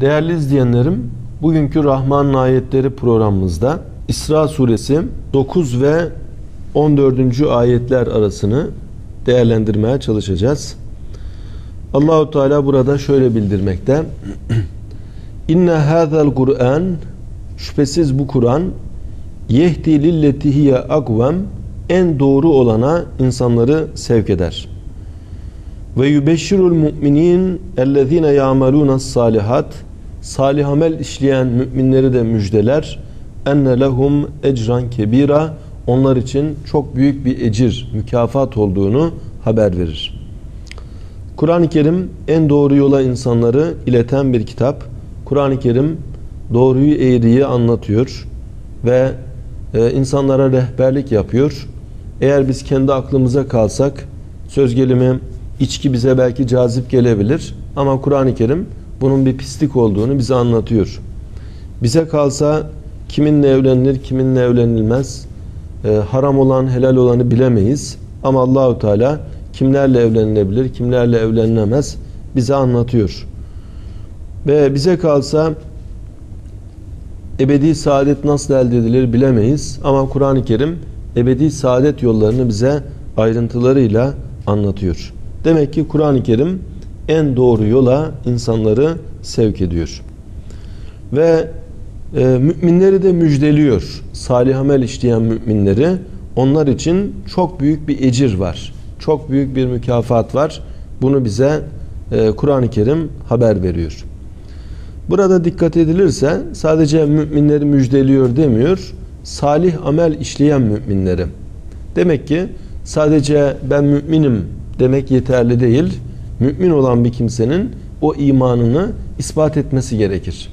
Değerli izleyenlerim, bugünkü Rahman ayetleri programımızda İsra suresi 9 ve 14. ayetler arasını değerlendirmeye çalışacağız. Allahu Teala burada şöyle bildirmekte. İnne hadzal Kur'an şüphesiz bu Kur'an yehdi lilleti hiye akvem en doğru olana insanları sevk eder. Ve yubeşşirul mu'minin ellezine ya'malûnes salihat salih amel işleyen müminleri de müjdeler. Enne lehum ecran kebira onlar için çok büyük bir ecir, mükafat olduğunu haber verir. Kur'an-ı Kerim en doğru yola insanları ileten bir kitap. Kur'an-ı Kerim doğruyu eğriyi anlatıyor ve e, insanlara rehberlik yapıyor. Eğer biz kendi aklımıza kalsak söz gelimi içki bize belki cazip gelebilir ama Kur'an-ı Kerim bunun bir pislik olduğunu bize anlatıyor. Bize kalsa kiminle evlenilir, kiminle evlenilmez, e, haram olan, helal olanı bilemeyiz. Ama Allahu Teala kimlerle evlenilebilir, kimlerle evlenilemez bize anlatıyor. Ve bize kalsa ebedi saadet nasıl elde edilir bilemeyiz. Ama Kur'an-ı Kerim ebedi saadet yollarını bize ayrıntılarıyla anlatıyor. Demek ki Kur'an-ı Kerim en doğru yola insanları sevk ediyor. Ve e, müminleri de müjdeliyor. Salih amel işleyen müminleri onlar için çok büyük bir ecir var. Çok büyük bir mükafat var. Bunu bize e, Kur'an-ı Kerim haber veriyor. Burada dikkat edilirse sadece müminleri müjdeliyor demiyor. Salih amel işleyen müminleri. Demek ki sadece ben müminim demek yeterli değil. Mümin olan bir kimsenin o imanını ispat etmesi gerekir.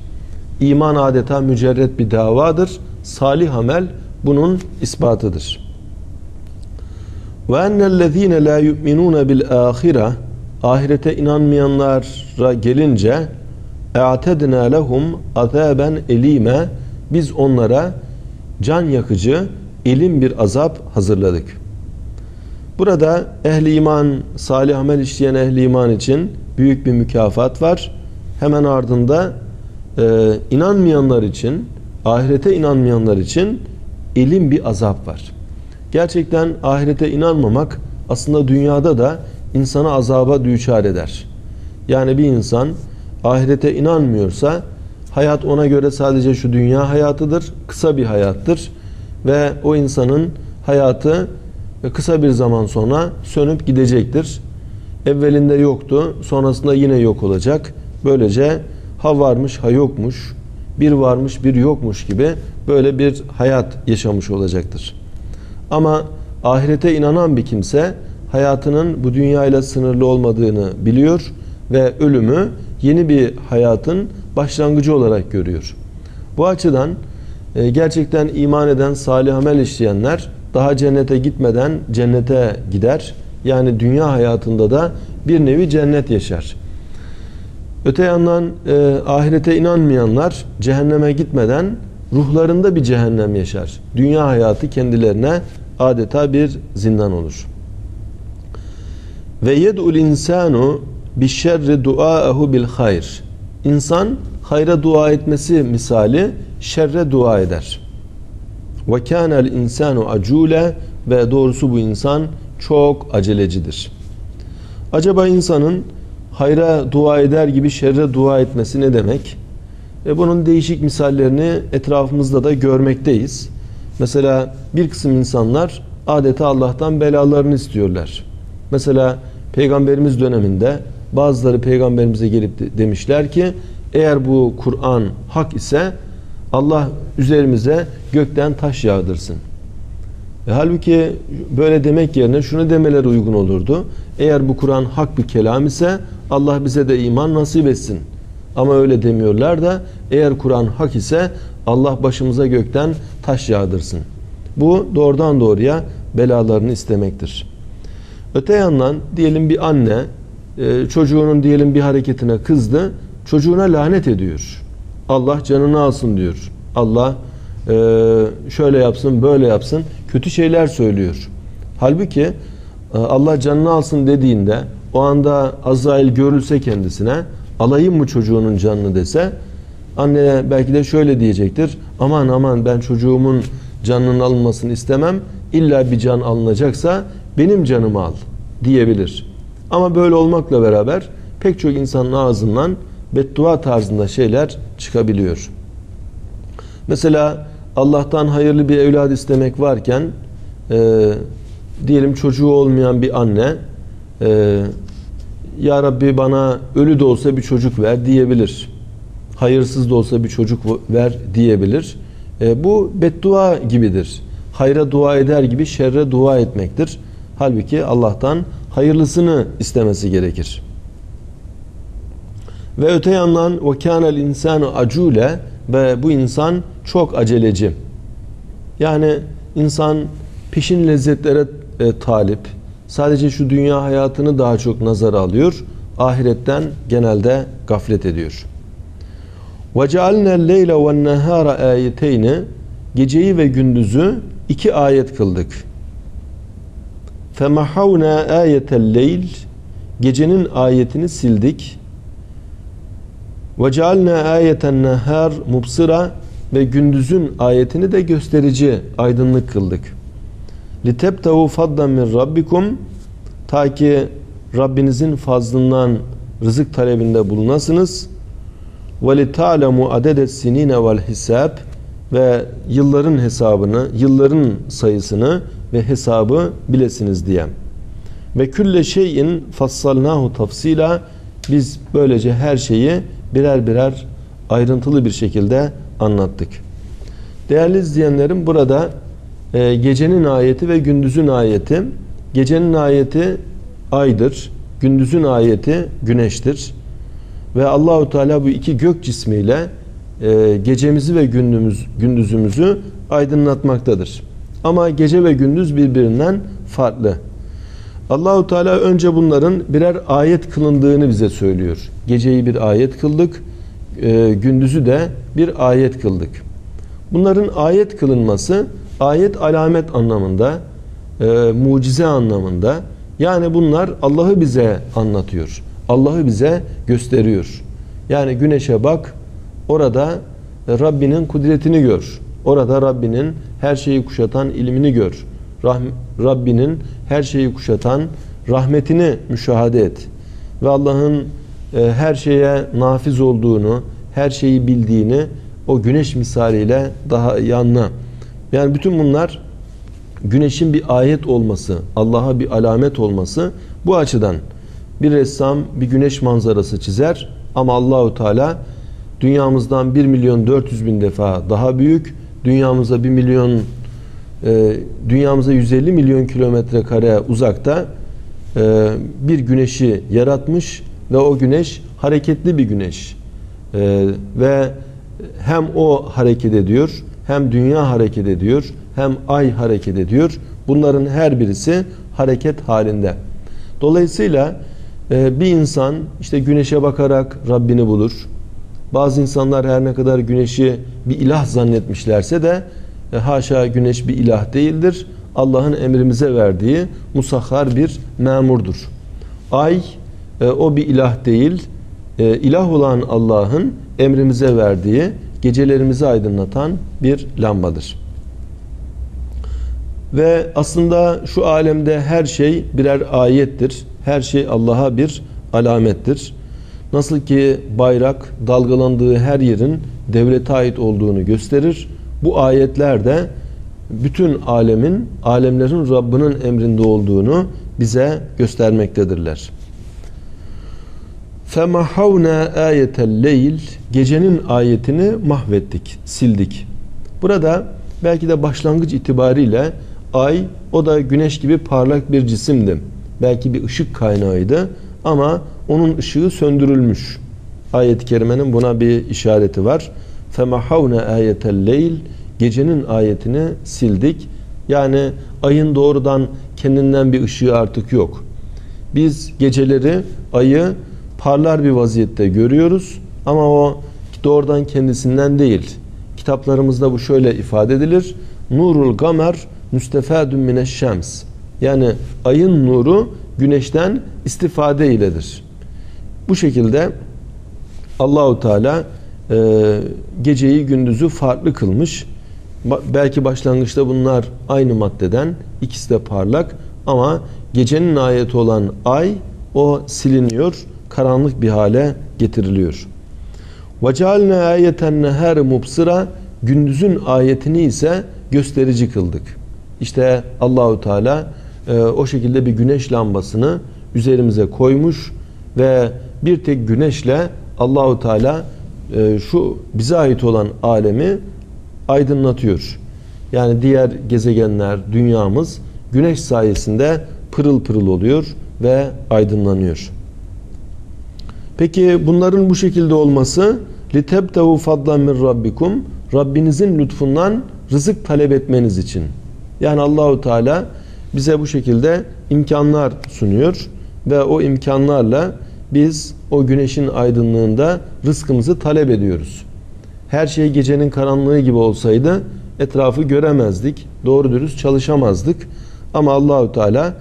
İman adeta mücerret bir davadır. Salih amel bunun ispatıdır. Ve ennellezîne lâ yu'minûne bil âhire ahirete inanmayanlara gelince e'tednâ lehum azâben elîme biz onlara can yakıcı elim bir azap hazırladık. Burada ehli iman, salih amel işleyen ehli iman için büyük bir mükafat var. Hemen ardında e, inanmayanlar için, ahirete inanmayanlar için elim bir azap var. Gerçekten ahirete inanmamak aslında dünyada da insana azaba düçar eder. Yani bir insan ahirete inanmıyorsa hayat ona göre sadece şu dünya hayatıdır, kısa bir hayattır ve o insanın hayatı kısa bir zaman sonra sönüp gidecektir. Evvelinde yoktu, sonrasında yine yok olacak. Böylece ha varmış ha yokmuş, bir varmış bir yokmuş gibi böyle bir hayat yaşamış olacaktır. Ama ahirete inanan bir kimse hayatının bu dünyayla sınırlı olmadığını biliyor ve ölümü yeni bir hayatın başlangıcı olarak görüyor. Bu açıdan e, gerçekten iman eden, salih amel işleyenler daha cennete gitmeden cennete gider. Yani dünya hayatında da bir nevi cennet yaşar. Öte yandan e, ahirete inanmayanlar cehenneme gitmeden ruhlarında bir cehennem yaşar. Dünya hayatı kendilerine adeta bir zindan olur. Ve yed'ul insanu bi şerri duaehu bil hayr. İnsan hayra dua etmesi misali şerre dua eder. Ve kânel insanu acule ve doğrusu bu insan çok acelecidir. Acaba insanın hayra dua eder gibi şerre dua etmesi ne demek? E bunun değişik misallerini etrafımızda da görmekteyiz. Mesela bir kısım insanlar adeta Allah'tan belalarını istiyorlar. Mesela peygamberimiz döneminde bazıları peygamberimize gelip demişler ki eğer bu Kur'an hak ise Allah üzerimize gökten taş yağdırsın. E, halbuki böyle demek yerine şunu demeleri uygun olurdu. Eğer bu Kur'an hak bir kelam ise Allah bize de iman nasip etsin. Ama öyle demiyorlar da eğer Kur'an hak ise Allah başımıza gökten taş yağdırsın. Bu doğrudan doğruya belalarını istemektir. Öte yandan diyelim bir anne e, çocuğunun diyelim bir hareketine kızdı. Çocuğuna lanet ediyor. Allah canını alsın diyor. Allah e, şöyle yapsın, böyle yapsın. Kötü şeyler söylüyor. Halbuki e, Allah canını alsın dediğinde o anda Azrail görülse kendisine alayım mı çocuğunun canını dese anne belki de şöyle diyecektir. Aman aman ben çocuğumun canının alınmasını istemem. İlla bir can alınacaksa benim canımı al diyebilir. Ama böyle olmakla beraber pek çok insanın ağzından beddua tarzında şeyler çıkabiliyor. Mesela Allah'tan hayırlı bir evlat istemek varken e, diyelim çocuğu olmayan bir anne e, Ya Rabbi bana ölü de olsa bir çocuk ver diyebilir. Hayırsız da olsa bir çocuk ver diyebilir. E, bu beddua gibidir. Hayra dua eder gibi şerre dua etmektir. Halbuki Allah'tan hayırlısını istemesi gerekir. Ve öte yandan ve kânel insanu acule ve bu insan çok aceleci. Yani insan peşin lezzetlere e, talip. Sadece şu dünya hayatını daha çok nazara alıyor. Ahiretten genelde gaflet ediyor. وَجَعَلْنَا اللَّيْلَ وَالنَّهَارَ ayeteyni Geceyi ve gündüzü iki ayet kıldık. فَمَحَوْنَا آيَةَ اللَّيْلِ Gecenin ayetini sildik. ve cealna ayeten nehar mubsira ve gündüzün ayetini de gösterici, aydınlık kıldık. Litebtavu faddan min rabbikum ta ki Rabbinizin fazlından rızık talebinde bulunasınız. Ve lita'lemu adedes sinine vel hisab ve yılların hesabını, yılların sayısını ve hesabı bilesiniz diye. Ve külle şeyin fassalnahu tafsila biz böylece her şeyi birer birer ayrıntılı bir şekilde anlattık. Değerli izleyenlerim burada e, gecenin ayeti ve gündüzün ayeti. Gecenin ayeti aydır, gündüzün ayeti güneştir. Ve Allahu Teala bu iki gök cismiyle e, gecemizi ve gündüzümüz, gündüzümüzü aydınlatmaktadır. Ama gece ve gündüz birbirinden farklı. Allahu Teala önce bunların birer ayet kılındığını bize söylüyor. Geceyi bir ayet kıldık, e, gündüzü de bir ayet kıldık. Bunların ayet kılınması ayet alamet anlamında, e, mucize anlamında. Yani bunlar Allah'ı bize anlatıyor. Allah'ı bize gösteriyor. Yani güneşe bak, orada Rabbinin kudretini gör. Orada Rabbinin her şeyi kuşatan ilmini gör. Rabbinin her şeyi kuşatan rahmetini müşahede et. Ve Allah'ın e, her şeye nafiz olduğunu, her şeyi bildiğini o güneş misaliyle daha iyi anla. Yani bütün bunlar güneşin bir ayet olması, Allah'a bir alamet olması bu açıdan bir ressam bir güneş manzarası çizer ama Allahu Teala dünyamızdan 1 milyon 400 bin defa daha büyük, dünyamıza 1 milyon e, dünyamıza 150 milyon kilometre kare uzakta e, bir güneşi yaratmış ve o güneş hareketli bir güneş. E, ve hem o hareket ediyor hem dünya hareket ediyor hem ay hareket ediyor. Bunların her birisi hareket halinde. Dolayısıyla bir insan işte güneşe bakarak Rabbini bulur. Bazı insanlar her ne kadar güneşi bir ilah zannetmişlerse de e, haşa güneş bir ilah değildir. Allah'ın emrimize verdiği musahhar bir memurdur. Ay e, o bir ilah değil. E, ilah olan Allah'ın emrimize verdiği gecelerimizi aydınlatan bir lambadır. Ve aslında şu alemde her şey birer ayettir. Her şey Allah'a bir alamettir. Nasıl ki bayrak dalgalandığı her yerin devlete ait olduğunu gösterir Bu ayetler de bütün alemin, alemlerin Rabbinin emrinde olduğunu bize göstermektedirler. فَمَحَوْنَا آيَةَ اللَّيْلِ Gecenin ayetini mahvettik, sildik. Burada belki de başlangıç itibariyle ay o da güneş gibi parlak bir cisimdi. Belki bir ışık kaynağıydı ama onun ışığı söndürülmüş. Ayet-i kerimenin buna bir işareti var. femahavne ayetel leyl gecenin ayetini sildik. Yani ayın doğrudan kendinden bir ışığı artık yok. Biz geceleri ayı parlar bir vaziyette görüyoruz ama o doğrudan kendisinden değil. Kitaplarımızda bu şöyle ifade edilir. Nurul gamer müstefadun mineşşems. Yani ayın nuru güneşten istifade iledir. Bu şekilde Allahu Teala e, geceyi gündüzü farklı kılmış. Ba- belki başlangıçta bunlar aynı maddeden, ikisi de parlak ama gecenin ayeti olan ay o siliniyor, karanlık bir hale getiriliyor. وَجَعَلْنَا آيَةً النَّهَارِ mubsıra Gündüzün ayetini ise gösterici kıldık. İşte Allahu Teala e, o şekilde bir güneş lambasını üzerimize koymuş ve bir tek güneşle Allahu Teala e, şu bize ait olan alemi aydınlatıyor. Yani diğer gezegenler, dünyamız güneş sayesinde pırıl pırıl oluyor ve aydınlanıyor. Peki bunların bu şekilde olması litebtehu fadlan min rabbikum Rabbinizin lütfundan rızık talep etmeniz için. Yani Allahu Teala bize bu şekilde imkanlar sunuyor ve o imkanlarla biz o güneşin aydınlığında rızkımızı talep ediyoruz. Her şey gecenin karanlığı gibi olsaydı etrafı göremezdik. Doğru dürüst çalışamazdık. Ama Allahu Teala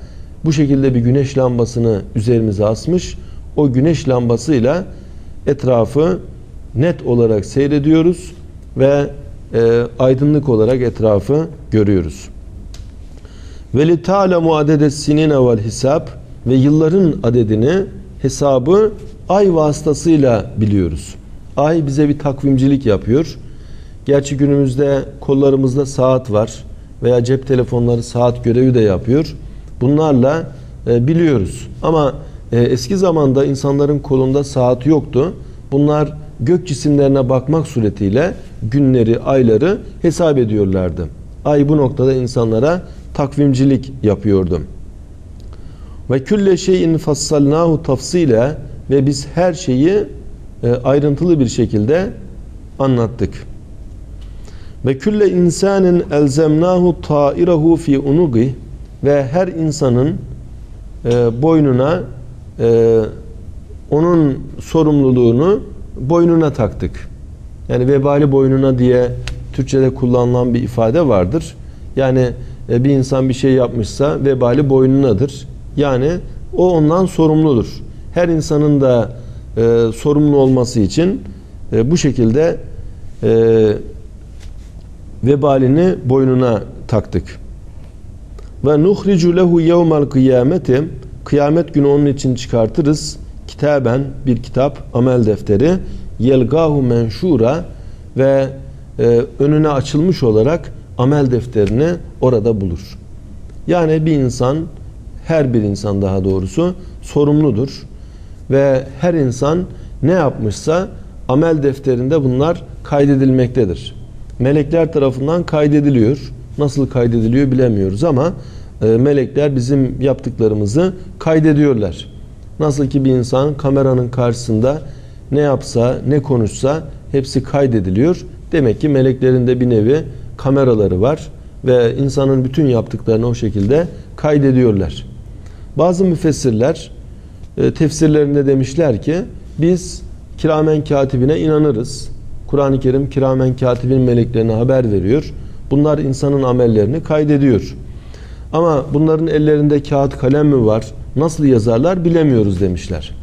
bu şekilde bir güneş lambasını üzerimize asmış. O güneş lambasıyla etrafı net olarak seyrediyoruz ve e, aydınlık olarak etrafı görüyoruz. Ve li ta'lemu adedes sinine vel hisab ve yılların adedini hesabı ay vasıtasıyla biliyoruz. Ay bize bir takvimcilik yapıyor. Gerçi günümüzde kollarımızda saat var veya cep telefonları saat görevi de yapıyor. Bunlarla e, biliyoruz. Ama e, eski zamanda insanların kolunda saat yoktu. Bunlar gök cisimlerine bakmak suretiyle günleri, ayları hesap ediyorlardı. Ay bu noktada insanlara takvimcilik yapıyordu. Ve külle şeyin fassalnahu tafsile ve biz her şeyi e, ayrıntılı bir şekilde anlattık. Ve külle insanın elzemnahu ta'irahu fi unugi ve her insanın e, boynuna e, onun sorumluluğunu boynuna taktık. Yani vebali boynuna diye Türkçe'de kullanılan bir ifade vardır. Yani e, bir insan bir şey yapmışsa vebali boynunadır. Yani o ondan sorumludur. Her insanın da e, sorumlu olması için e, bu şekilde e, vebalini boynuna taktık. Ve nuhricu lehu yevmel kıyameti kıyamet günü onun için çıkartırız kitaben bir kitap amel defteri yelgahu menşura ve e, önüne açılmış olarak amel defterini orada bulur. Yani bir insan her bir insan daha doğrusu sorumludur ve her insan ne yapmışsa amel defterinde bunlar kaydedilmektedir. Melekler tarafından kaydediliyor. Nasıl kaydediliyor bilemiyoruz ama e, melekler bizim yaptıklarımızı kaydediyorlar. Nasıl ki bir insan kameranın karşısında ne yapsa, ne konuşsa hepsi kaydediliyor. Demek ki meleklerin de bir nevi kameraları var ve insanın bütün yaptıklarını o şekilde kaydediyorlar. Bazı müfessirler e, tefsirlerinde demişler ki biz kiramen katibine inanırız. Kur'an-ı Kerim kiramen katibin meleklerine haber veriyor. Bunlar insanın amellerini kaydediyor. Ama bunların ellerinde kağıt kalem mi var? Nasıl yazarlar bilemiyoruz demişler.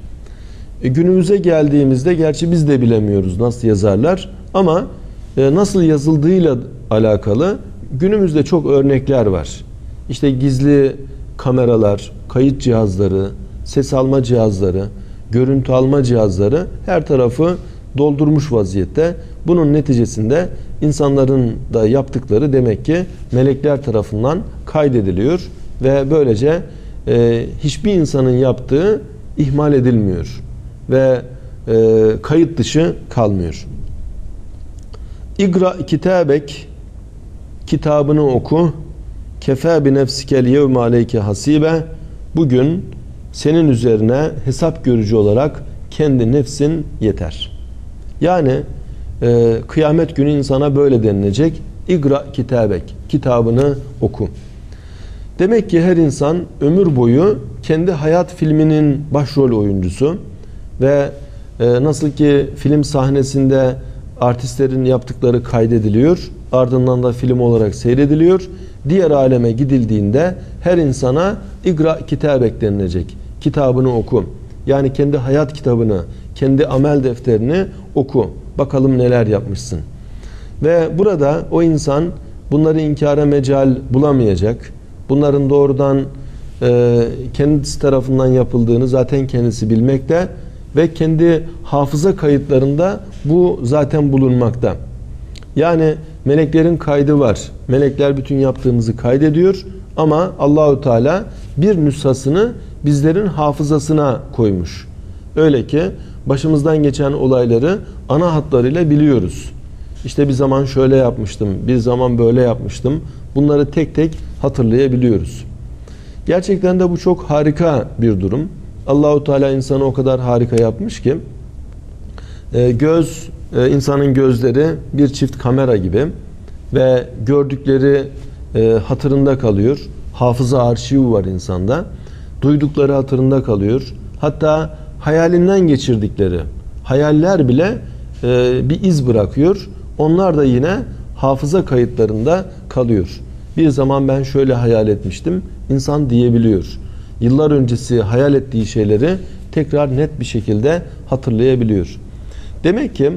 E, günümüze geldiğimizde gerçi biz de bilemiyoruz nasıl yazarlar ama e, nasıl yazıldığıyla alakalı günümüzde çok örnekler var. İşte gizli kameralar, kayıt cihazları, ses alma cihazları, görüntü alma cihazları her tarafı doldurmuş vaziyette. Bunun neticesinde insanların da yaptıkları demek ki melekler tarafından kaydediliyor ve böylece e, hiçbir insanın yaptığı ihmal edilmiyor ve e, kayıt dışı kalmıyor. İgra kitabek kitabını oku. Kefe bi nefsikel yevme aleyke hasibe. Bugün senin üzerine hesap görücü olarak kendi nefsin yeter. Yani e, kıyamet günü insana böyle denilecek. İgra kitabek. Kitabını oku. Demek ki her insan ömür boyu kendi hayat filminin başrol oyuncusu ve e, nasıl ki film sahnesinde artistlerin yaptıkları kaydediliyor, ardından da film olarak seyrediliyor. Diğer aleme gidildiğinde her insana igra kitabek denilecek. Kitabını oku. Yani kendi hayat kitabını, kendi amel defterini oku. Bakalım neler yapmışsın. Ve burada o insan bunları inkara mecal bulamayacak. Bunların doğrudan e, kendisi tarafından yapıldığını zaten kendisi bilmekte ve kendi hafıza kayıtlarında bu zaten bulunmakta. Yani meleklerin kaydı var. Melekler bütün yaptığımızı kaydediyor ama Allahü Teala bir nüshasını bizlerin hafızasına koymuş. Öyle ki başımızdan geçen olayları ana hatlarıyla biliyoruz. İşte bir zaman şöyle yapmıştım, bir zaman böyle yapmıştım. Bunları tek tek hatırlayabiliyoruz. Gerçekten de bu çok harika bir durum. Allahu Teala insanı o kadar harika yapmış ki e, göz e, insanın gözleri bir çift kamera gibi ve gördükleri e, hatırında kalıyor. Hafıza arşivi var insanda. Duydukları hatırında kalıyor. Hatta hayalinden geçirdikleri hayaller bile bir iz bırakıyor. Onlar da yine hafıza kayıtlarında kalıyor. Bir zaman ben şöyle hayal etmiştim. İnsan diyebiliyor. Yıllar öncesi hayal ettiği şeyleri tekrar net bir şekilde hatırlayabiliyor. Demek ki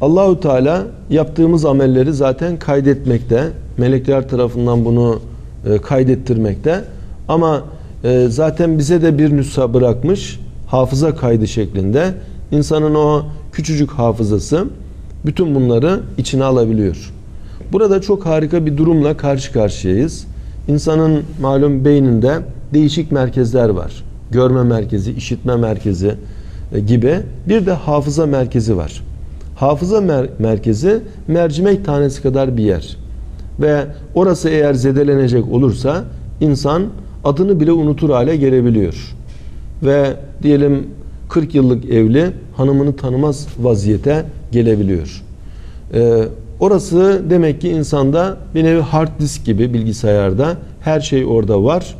Allahu Teala yaptığımız amelleri zaten kaydetmekte. Melekler tarafından bunu e, kaydettirmekte. Ama e, zaten bize de bir nüsha bırakmış hafıza kaydı şeklinde. İnsanın o küçücük hafızası bütün bunları içine alabiliyor. Burada çok harika bir durumla karşı karşıyayız. İnsanın malum beyninde değişik merkezler var. Görme merkezi, işitme merkezi e, gibi bir de hafıza merkezi var. Hafıza mer merkezi mercimek tanesi kadar bir yer. Ve orası eğer zedelenecek olursa insan adını bile unutur hale gelebiliyor. Ve diyelim 40 yıllık evli hanımını tanımaz vaziyete gelebiliyor. Ee, orası demek ki insanda bir nevi hard disk gibi bilgisayarda her şey orada var.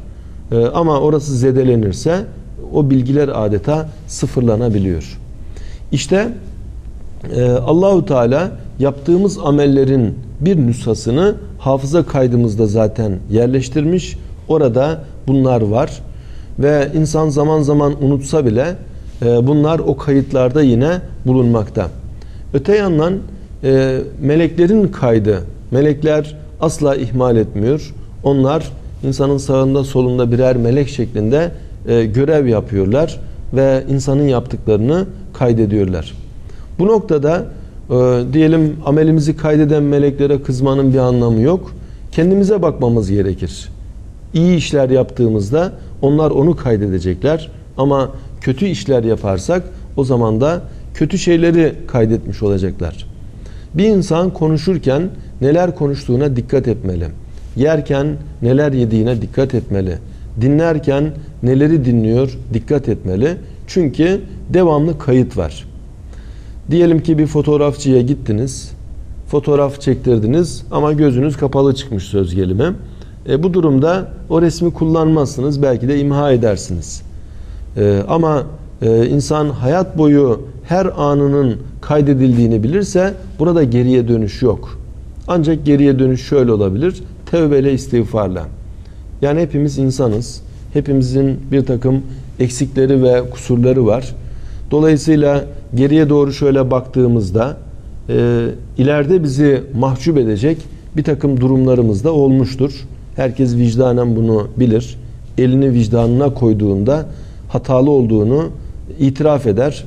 Ee, ama orası zedelenirse o bilgiler adeta sıfırlanabiliyor. İşte e, Allahu Teala yaptığımız amellerin bir nüshasını hafıza kaydımızda zaten yerleştirmiş. Orada bunlar var ve insan zaman zaman unutsa bile e, bunlar o kayıtlarda yine bulunmakta. Öte yandan e, meleklerin kaydı, melekler asla ihmal etmiyor. Onlar insanın sağında solunda birer melek şeklinde e, görev yapıyorlar ve insanın yaptıklarını kaydediyorlar. Bu noktada e, diyelim amelimizi kaydeden meleklere kızmanın bir anlamı yok. Kendimize bakmamız gerekir. İyi işler yaptığımızda onlar onu kaydedecekler ama kötü işler yaparsak o zaman da kötü şeyleri kaydetmiş olacaklar. Bir insan konuşurken neler konuştuğuna dikkat etmeli. Yerken neler yediğine dikkat etmeli. Dinlerken neleri dinliyor dikkat etmeli. Çünkü devamlı kayıt var. Diyelim ki bir fotoğrafçıya gittiniz. Fotoğraf çektirdiniz ama gözünüz kapalı çıkmış söz gelimi. E, bu durumda o resmi kullanmazsınız. Belki de imha edersiniz. E, ama e, insan hayat boyu her anının kaydedildiğini bilirse burada geriye dönüş yok. Ancak geriye dönüş şöyle olabilir. Tevbeyle istiğfarla. Yani hepimiz insanız. Hepimizin bir takım eksikleri ve kusurları var. Dolayısıyla geriye doğru şöyle baktığımızda e, ileride bizi mahcup edecek bir takım durumlarımız da olmuştur. Herkes vicdanen bunu bilir. Elini vicdanına koyduğunda hatalı olduğunu itiraf eder.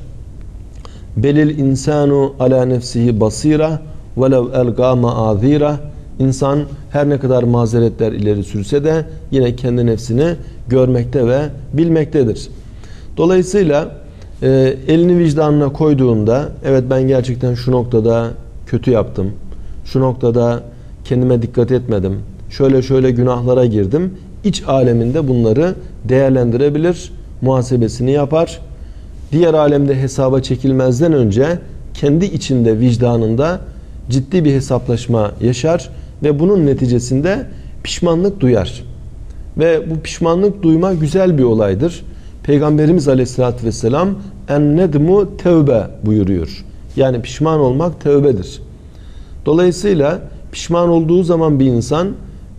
Belil insanu ala nefsihi basira velev elga maazira İnsan her ne kadar mazeretler ileri sürse de yine kendi nefsini görmekte ve bilmektedir. Dolayısıyla e, elini vicdanına koyduğunda evet ben gerçekten şu noktada kötü yaptım. Şu noktada kendime dikkat etmedim. Şöyle şöyle günahlara girdim. İç aleminde bunları değerlendirebilir, muhasebesini yapar. Diğer alemde hesaba çekilmezden önce kendi içinde vicdanında ciddi bir hesaplaşma yaşar ve bunun neticesinde pişmanlık duyar. Ve bu pişmanlık duyma güzel bir olaydır. Peygamberimiz Aleyhisselatü Vesselam en nedmu tevbe buyuruyor. Yani pişman olmak tevbedir. Dolayısıyla pişman olduğu zaman bir insan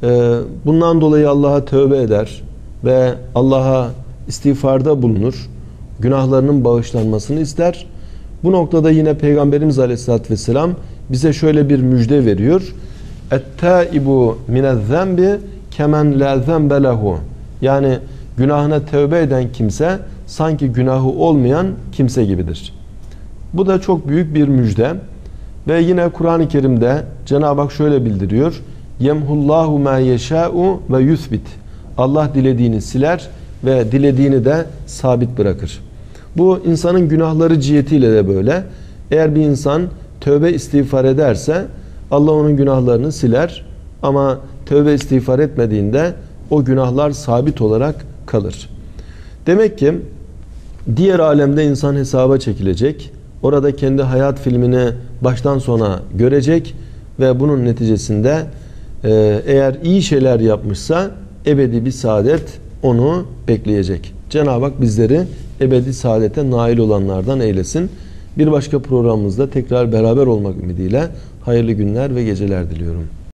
e, bundan dolayı Allah'a tövbe eder ve Allah'a istiğfarda bulunur. günahlarının bağışlanmasını ister. Bu noktada yine Peygamberimiz Aleyhisselatü Vesselam bize şöyle bir müjde veriyor. Ettaibu minezzembi kemen la zembe lehu. Yani günahına tövbe eden kimse sanki günahı olmayan kimse gibidir. Bu da çok büyük bir müjde. Ve yine Kur'an-ı Kerim'de Cenab-ı Hak şöyle bildiriyor. Yemhullahu ma yeşâ'u ve yuthbit. Allah dilediğini siler ve dilediğini de sabit bırakır. Bu insanın günahları cihetiyle de böyle. Eğer bir insan tövbe istiğfar ederse Allah onun günahlarını siler ama tövbe istiğfar etmediğinde o günahlar sabit olarak kalır. Demek ki diğer alemde insan hesaba çekilecek. Orada kendi hayat filmini baştan sona görecek ve bunun neticesinde e, eğer iyi şeyler yapmışsa ebedi bir saadet onu bekleyecek. Cenab-ı Hak bizleri ebedi saadete nail olanlardan eylesin. Bir başka programımızda tekrar beraber olmak ümidiyle hayırlı günler ve geceler diliyorum.